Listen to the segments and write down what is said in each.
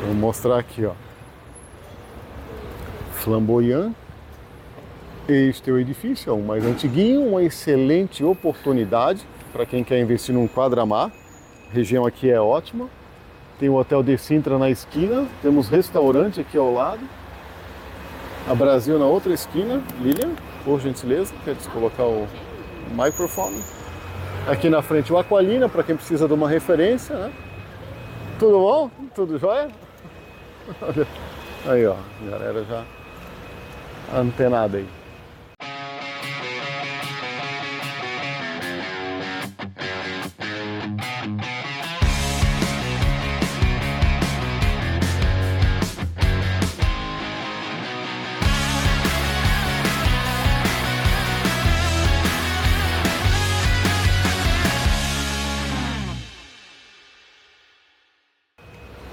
Vou mostrar aqui, ó. Flamboyant. Este é o edifício, é um mais antiguinho, uma excelente oportunidade para quem quer investir num quadramar. A região aqui é ótima. Tem o Hotel de Sintra na esquina, temos restaurante aqui ao lado. A Brasil na outra esquina. Lilian, por gentileza, quer colocar o microfone. Aqui na frente o Aqualina, para quem precisa de uma referência, né? Tudo bom? Tudo jóia? Aí, ó, a galera já antenada aí.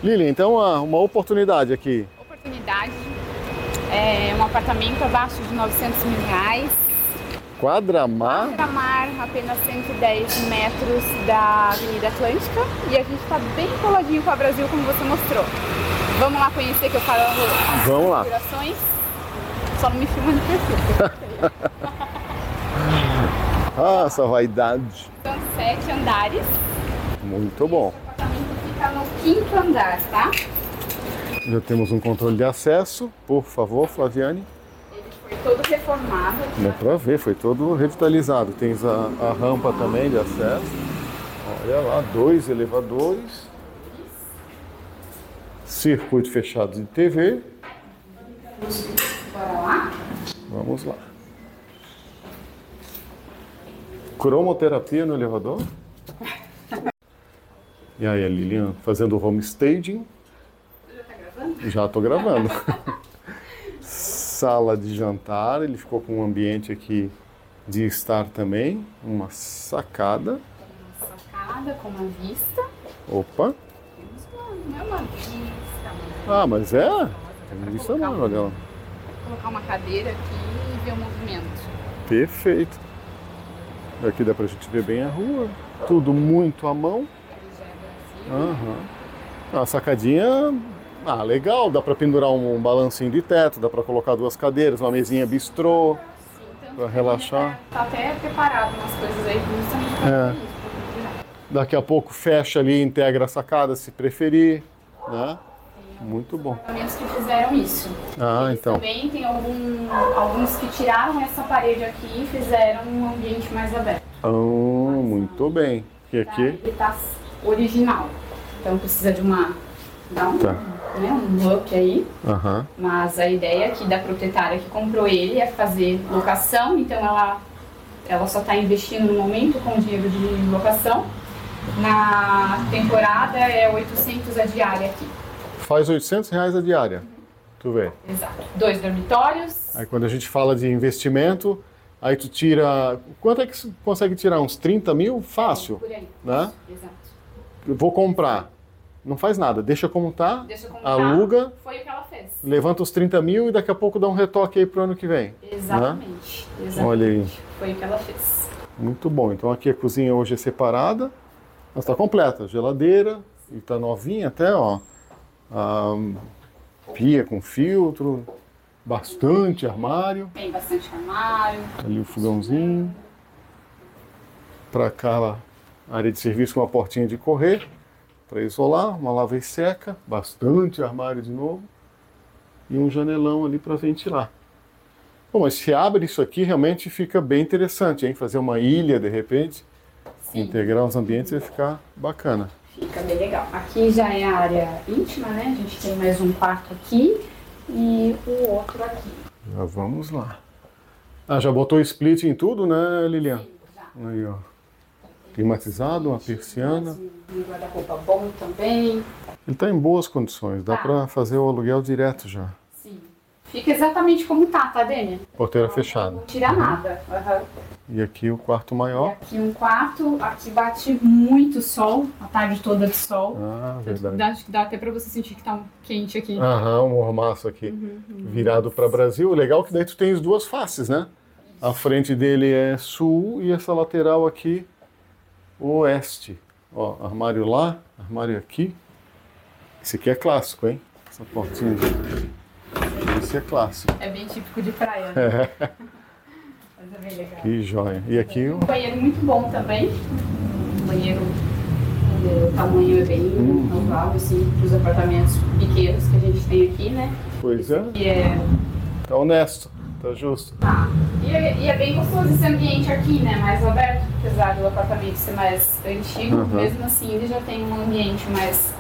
Lilian, então uma, oportunidade aqui. Oportunidade. É um apartamento abaixo de 900 mil reais. Quadramar. Quadramar, apenas 110 metros da Avenida Atlântica. E a gente está bem coladinho com a Brasil, como você mostrou. Vamos lá conhecer que eu falo as Vamos lá. Só não me filma no perfil. Ah, essa vaidade. São sete andares. Muito bom. O apartamento fica no quinto andar, tá? Já temos um controle de acesso. Por favor, Flaviane. Ele foi todo reformado. Dá pra ver, foi todo revitalizado. Tens a, a rampa também de acesso. Olha lá, dois elevadores. Circuito fechado de TV. Bora lá? Vamos lá. Cromoterapia no elevador. E aí, a Lilian fazendo o home staging. Já tá gravando? Já estou gravando. Sala de jantar, ele ficou com um ambiente aqui de estar também. Uma sacada. Uma sacada com uma vista. Opa! Temos uma, não é uma vista, Ah, mas é? Tem uma vista não, olha lá. colocar uma cadeira aqui e ver o movimento. Perfeito. Daqui dá pra gente ver bem a rua. Tudo muito à mão. É. Aham. A sacadinha, ah, legal, dá para pendurar um, um balancinho de teto, dá para colocar duas cadeiras, uma mesinha bistrô. Que relaxar. Tá, tá até preparado umas coisas aí justamente É. pra isso. Daqui a pouco fecha ali, integra a sacada se preferir, né? Muito bom. Apartamentos que fizeram isso. Ah, Eles então. Também tem algum, alguns que tiraram essa parede aqui e fizeram um ambiente mais aberto. Ah, muito bem. E Tá? aqui, Ele tá original. Então precisa de uma. dar um, Tá. né, um up aí. aham, Mas a ideia aqui da proprietária que comprou ele é fazer locação, então ela, ela só está investindo no momento com o dinheiro de locação. Na temporada é 800 a diária aqui. faz 800 reais a diária. Tu vê. Exato. Dois dormitórios. Aí quando a gente fala de investimento, aí tu tira. Quanto é que você consegue tirar? Uns 30 mil? Fácil. Por aí. Né? Exato. Vou comprar. Não faz nada, deixa como tá, Deixa como aluga, tá. Foi o que ela fez. levanta os 30 mil e daqui a pouco dá um retoque aí pro ano que vem. Exatamente. Exatamente. Olha aí. Foi o que ela fez. Muito bom. Então aqui a cozinha hoje é separada, mas está completa. Geladeira, e tá novinha até, ó. A pia com filtro, bastante armário. Tem bastante armário. Ali o fogãozinho. Para cá a área de serviço com uma portinha de correr para isolar, uma lava e seca, bastante armário de novo e um janelão ali para ventilar. Bom, mas se abre isso aqui, realmente fica bem interessante, hein? Fazer uma ilha de repente, Sim. integrar os ambientes vai ficar bacana. Fica bem legal. Aqui já é a área íntima, né? A gente tem mais um quarto aqui e o outro aqui. Já vamos lá. Ah, já botou split em tudo, né, Lilian? Já. Aí, ó. Climatizado, uma persiana. Um guarda-roupa bom também. Ele está em boas condições, dá Tá. para fazer o aluguel direto já. Sim. Fica exatamente como tá, tá, Dênia? Porteira fechada. Não tira nada. Aham. E aqui o quarto E maior. aqui um quarto, aqui bate muito sol, a tarde toda de sol. Ah, verdade. Dá, acho que dá até pra você sentir que tá um quente aqui. Aham, um mormaço aqui. Virado para Brasil. O legal é que daí tu tens duas faces, né? A frente dele é sul e essa lateral aqui, oeste. Ó, armário lá, armário aqui. Esse aqui é clássico, hein? Essa portinha. Esse é clássico. É bem típico de praia, né? Mas é bem legal. Que joia. E aqui o. Um banheiro muito bom também. Um banheiro, é, o tamanho é bem razoável, assim, para os apartamentos pequenos que a gente tem aqui, né? Pois é. E é, Tá honesto. Tá justo. ah, e é, e é bem gostoso esse ambiente aqui, né? Mais aberto, apesar do apartamento ser mais antigo, Uhum. mesmo assim ele já tem um ambiente mais,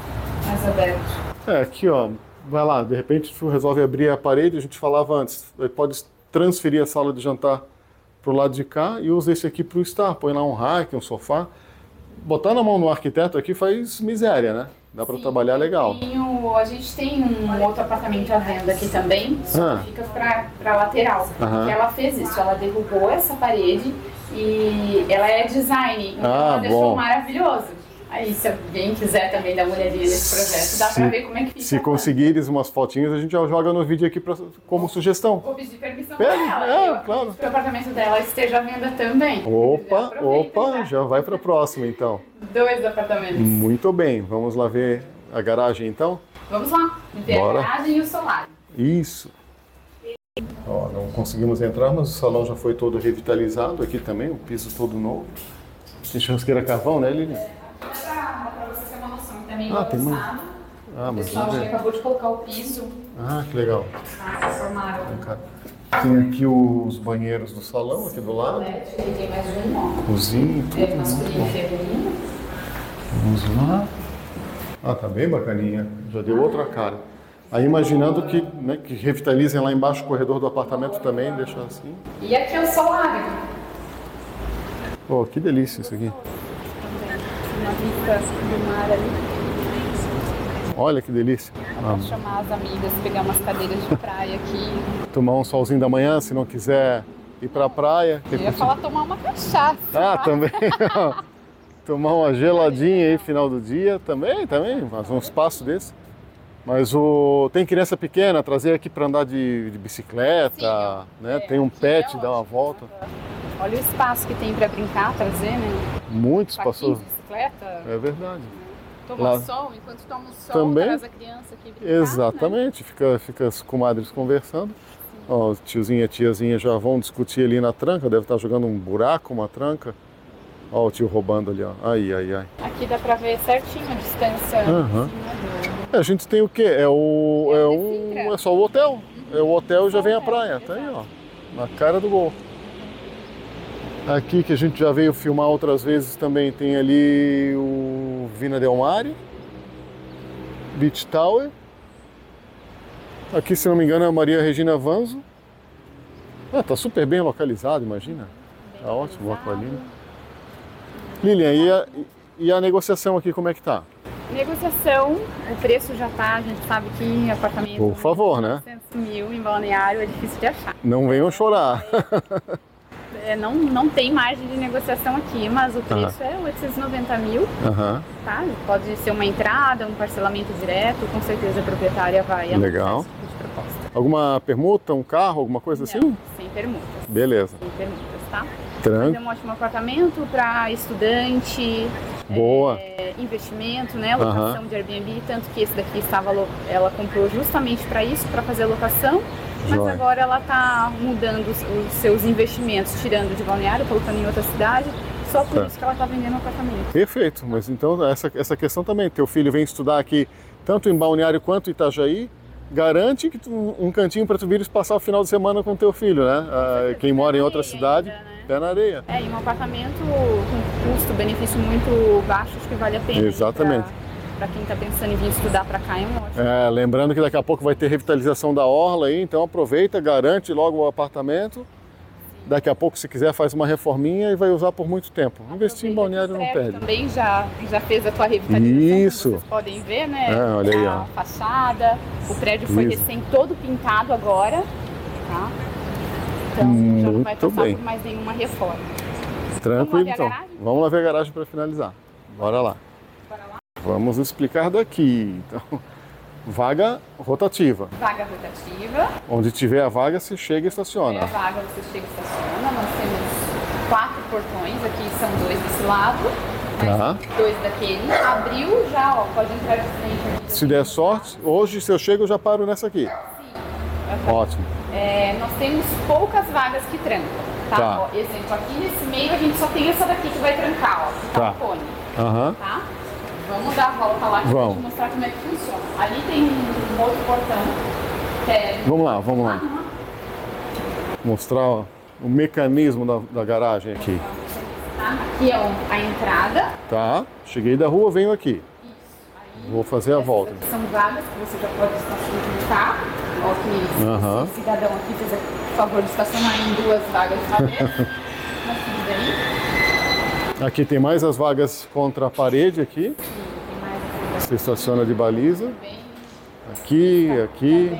mais aberto. É, aqui ó. Vai lá, de repente tu resolve abrir a parede, a gente falava antes. Pode transferir a sala de jantar pro lado de cá e usa esse aqui pro estar. Põe lá um rack, um sofá. Botar na mão no arquiteto aqui faz miséria, né? Dá para trabalhar legal. tenho- a gente tem um outro apartamento à venda aqui também, só Ah. que fica pra lateral. Que ela fez isso, ela derrubou essa parede e ela é design, então Ah, ela deixou bom. maravilhoso. Aí, se alguém quiser também dar uma olhadinha nesse projeto, dá Se- pra ver como é que fica. Se conseguires umas fotinhas, a gente já joga no vídeo aqui pra, como sugestão. Vou pedir permissão Pede, pra ela. é, claro. que o apartamento dela esteja à venda também. Opa, Aproveita opa, já. já vai para próxima então. Dois apartamentos. Muito bem, vamos lá ver a garagem então? Vamos lá, ver Bora. a garagem e o solar. Isso. Ó, não conseguimos entrar, mas o salão já foi todo revitalizado aqui também, o piso todo novo. Tem churrasqueira carvão, né, Lili? Pra, pra você ter uma noção, tá meio Ah, tem uma- bagunçado. Ah, O mas pessoal vamos já acabou de colocar o piso, Ah, que legal. tá? Transformaram Tem aqui os banheiros do salão, aqui do lado. Ele tem mais um. Cozinha, É tudo. masculino e feminino. Vamos lá. Ah, tá bem bacaninha. Já deu outra cara. Aí imaginando que, né, que revitalizem lá embaixo o corredor do apartamento também, deixar assim. E aqui é o solar. Oh, que delícia isso aqui. Olha que delícia. Pra Ah, chamar as amigas, pegar umas cadeiras de praia aqui. tomar um solzinho da manhã, se não quiser ir pra praia. Eu ia falar tomar uma cachaça. Ah, também. Tomar uma geladinha aí final do dia também, também, mas um espaço desse. Mas o tem criança pequena, trazer aqui para andar de, de bicicleta, né? é, tem um pet, é dar uma volta. Olha o espaço que tem pra brincar, trazer, né? Muito espaçoso. de bicicleta, É verdade. toma Lá- sol, enquanto toma o sol, Também. traz a criança aqui brincar, né? Exatamente, fica, fica as comadres conversando. Ó, o tiozinho e a tiazinha já vão discutir ali na tranca, deve estar jogando um buraco, uma tranca. Ó, o tio roubando ali, ó. Ai, ai, ai. Aqui dá pra ver certinho a distância em cima do... É, a gente tem o quê? É o. É o é só o hotel. É o hotel e já vem a praia. Tá aí, ó. Na cara do gol. Aqui que a gente já veio filmar outras vezes também tem ali o Vina Del Mare, Beach Tower. Aqui, se não me engano, é a Maria Regina Vanzo. Ah, tá super bem localizado, imagina. Tá ótimo o aqualina. Lilian, e a, e a negociação aqui, como é que tá? Negociação, o preço já tá, a gente sabe que apartamento... Por favor, né? 900 mil em balneário é difícil de achar. Não venham chorar. É, não, não tem margem de negociação aqui, mas o preço é 890 mil, tá? Pode ser uma entrada, um parcelamento direto, com certeza a proprietária vai Legal. esse tipo de proposta. Alguma permuta, um carro, alguma coisa assim? Não, sem permutas. Beleza. Sem permutas, tá? Tranquilo. é um ótimo apartamento para estudante, Boa. é, investimento, né? Locação de Airbnb, tanto que esse daqui estava, ela comprou justamente para isso, para fazer locação. Mas agora ela está mudando os, os seus investimentos, tirando de balneário, colocando em outra cidade. Só por Tá. isso que ela está vendendo o apartamento. Perfeito. Mas então essa, essa questão também, teu filho vem estudar aqui tanto em Balneário quanto em Itajaí, garante que tu- um cantinho para tu vires passar o final de semana com teu filho, né? Ah, quem mora em outra cidade, ainda, né? pé na areia. É, e um apartamento com custo-benefício muito baixo, acho que vale a pena. Exatamente. Para quem está pensando em vir estudar para cá, é um ótimo. É, lembrando que daqui a pouco vai ter revitalização da orla aí, então aproveita, garante logo o apartamento. Daqui a pouco, se quiser, faz uma reforminha e vai usar por muito tempo. Investir em balneário não perde. Também já, já fez a tua revitalização, Isso. vocês podem ver, né? É, olha aí, a ó. fachada, o prédio foi Isso. recém todo pintado agora, tá? Então já não vai Muito passar bem. por mais nenhuma reforma. Tranquilo, Vamos então. garagem? Vamos lá ver a garagem para finalizar. Bora lá. Bora lá? Vamos explicar daqui. Então, vaga rotativa. Vaga rotativa. Onde tiver a vaga, se chega e É a estaciona. vaga, você chega e estaciona. Nós temos quatro portões, aqui são dois desse lado. Tá. dois daquele. Abriu, já, ó, pode entrar de frente. aqui. Se der sorte, hoje se eu chego eu já paro nessa aqui. Sim. Ótimo. É, nós temos poucas vagas que trancam. Tá? Tá. Ó, exemplo, aqui nesse meio a gente só tem essa daqui que vai trancar, ó. Que tá Tá. o cone, tá? Vamos dar a volta lá que eu Vamos. vou te mostrar como é que funciona. Ali tem um outro portão. É... Vamos lá, vamos lá. Mostrar ó, o mecanismo da, da garagem aqui. Tá? Aqui é a entrada. Tá? Cheguei da rua, venho aqui. Isso. Aí, Vou fazer a volta. São vagas que você já pode estacionar carro. Ó, que Aham. esse cidadão aqui fez o favor de estacionar em duas vagas de uma vez. Aqui tem mais as vagas contra a parede aqui. Você estaciona de baliza. Aqui, aqui.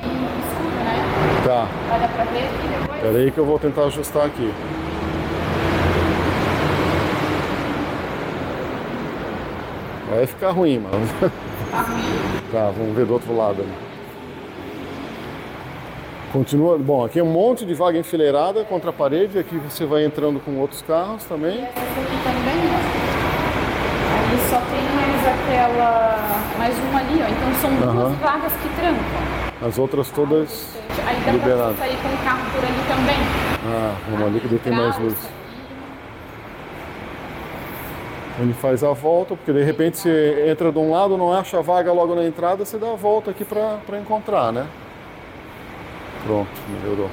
Tá. Vai dar pra ver aqui depois? Pera aí que eu vou tentar ajustar aqui. Vai ficar ruim, mas. Tá vamos ver do outro lado. Continua. Bom, aqui é um monte de vaga enfileirada contra a parede. Aqui você vai entrando com outros carros também. essas aqui também, ó. Ali só tem mais aquela. Mais uma ali, ó. Então são duas Aham. vagas que trancam. As outras todas. Aí dá Liberado. pra sair com o carro por ali também. Ah, vamos ali que daí tem mais luz. Ele faz a volta, porque de repente você entra de um lado, não acha a vaga logo na entrada, você dá a volta aqui para encontrar, né? Pronto, melhorou.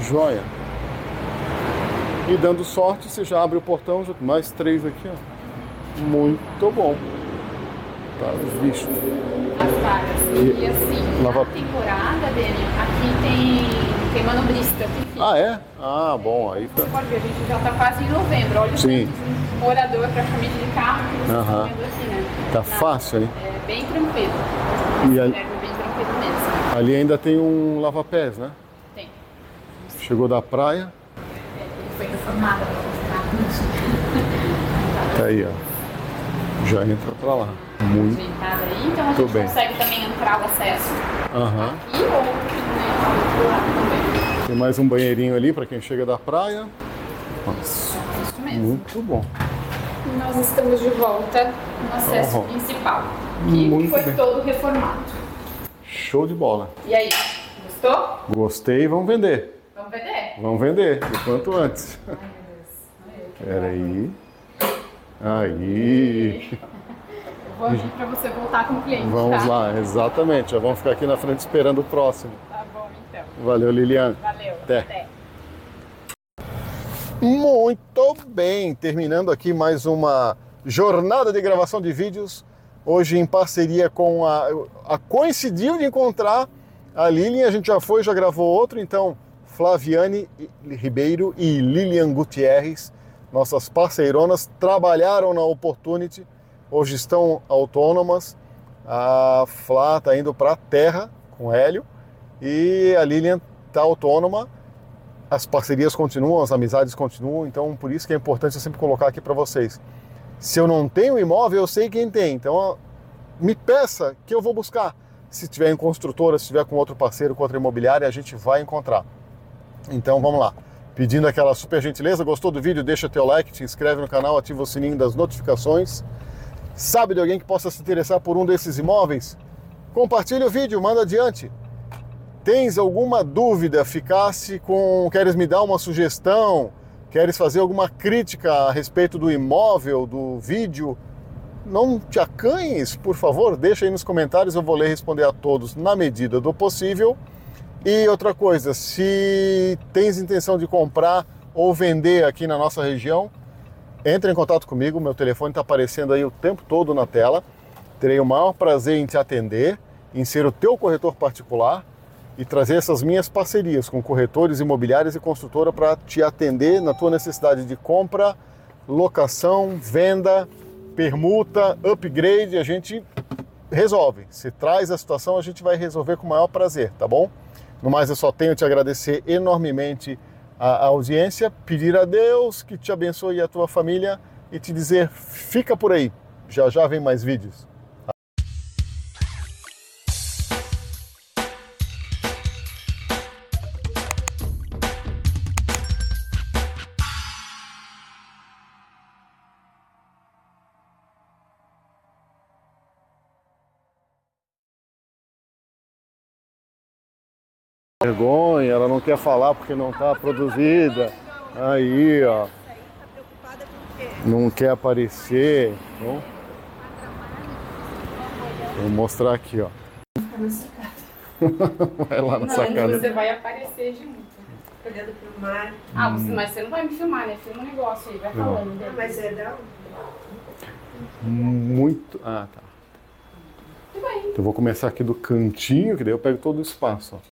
Joia. E dando sorte, você já abre o portão, mais três aqui, ó. Muito bom. Tá visto. As vagas. E, E- assim, lava- na temporada dele, aqui tem, tem manobrista. Ah, é? Ah, bom, aí tá. Você pode ver, a gente já tá quase em novembro. Olha o Sim. de morador praticamente de carro que vocês Aham. estão vendo aqui, né? Tá fácil, hein? É bem tranquilo. E ali- É bem tranquilo mesmo. Ali ainda tem um lava-pés, né? Tem. Chegou da praia, É, ele foi reformado para mostrar. tá aí, ó. Já entra pra lá. Muito. Aí, então a gente bem. consegue também entrar o acesso Aham. aqui ou né, do outro lado também. Tem mais um banheirinho ali para quem chega da praia. Nossa, Isso mesmo. muito bom. E nós estamos de volta no acesso Uhum. principal, que Muito foi bem. todo reformado. Show de bola. E aí, gostou? Gostei, vamos vender. Vamos vender? Vamos vender, o quanto antes. Ai, meu Deus. Pera aí. Aí. Eu vou abrir para você voltar com o cliente, Vamos tá? lá, exatamente. Já vamos ficar aqui na frente esperando o próximo. Tá bom, então. Valeu, Liliane. Valeu. Até. Muito bem, terminando aqui mais uma jornada de gravação de vídeos. Hoje em parceria com a, a coincidiu de encontrar a Lilian, a gente já foi, já gravou outro, então Flaviane Ribeiro e Lilian Gutierrez, nossas parceironas, trabalharam na Opportunity, hoje estão autônomas. A Flá está indo para a Terra com Hélio e a Lilian está autônoma as parcerias continuam, as amizades continuam, então por isso que é importante eu sempre colocar aqui para vocês. Se eu não tenho imóvel, eu sei quem tem, então me peça que eu vou buscar. Se tiver em construtora, se tiver com outro parceiro, com outra imobiliária, a gente vai encontrar. Então vamos lá. Pedindo aquela super gentileza, gostou do vídeo? Deixa teu like, te inscreve no canal, ativa o sininho das notificações. Sabe de alguém que possa se interessar por um desses imóveis? Compartilha o vídeo, manda adiante. Tens alguma dúvida? Ficasse com. Queres me dar uma sugestão? Queres fazer alguma crítica a respeito do imóvel, do vídeo? Não te acanhes, por favor, deixa aí nos comentários, eu vou ler e responder a todos na medida do possível. E outra coisa, se tens intenção de comprar ou vender aqui na nossa região, entre em contato comigo, meu telefone está aparecendo aí o tempo todo na tela. Terei o maior prazer em te atender, em ser o teu corretor particular e trazer essas minhas parcerias com corretores imobiliários e construtora para te atender na tua necessidade de compra, locação, venda, permuta, upgrade, a gente resolve. Se traz a situação, a gente vai resolver com o maior prazer, tá bom? No mais, eu só tenho te agradecer enormemente a audiência, pedir a Deus que te abençoe e a tua família e te dizer, fica por aí. Já já vem mais vídeos. Vergonha, ela não quer falar porque não está produzida. Aí, ó. Não quer aparecer. Então, vou mostrar aqui, ó. Vai lá na Não, sacada. você vai aparecer junto. Olhando pro mar. Ah, você, mas você não vai me filmar, né? Filma um negócio aí, vai falando. Ah, dele. mas é da Muito. Ah, tá. Tudo bem. Então, eu vou começar aqui do cantinho, que daí eu pego todo o espaço. Ó.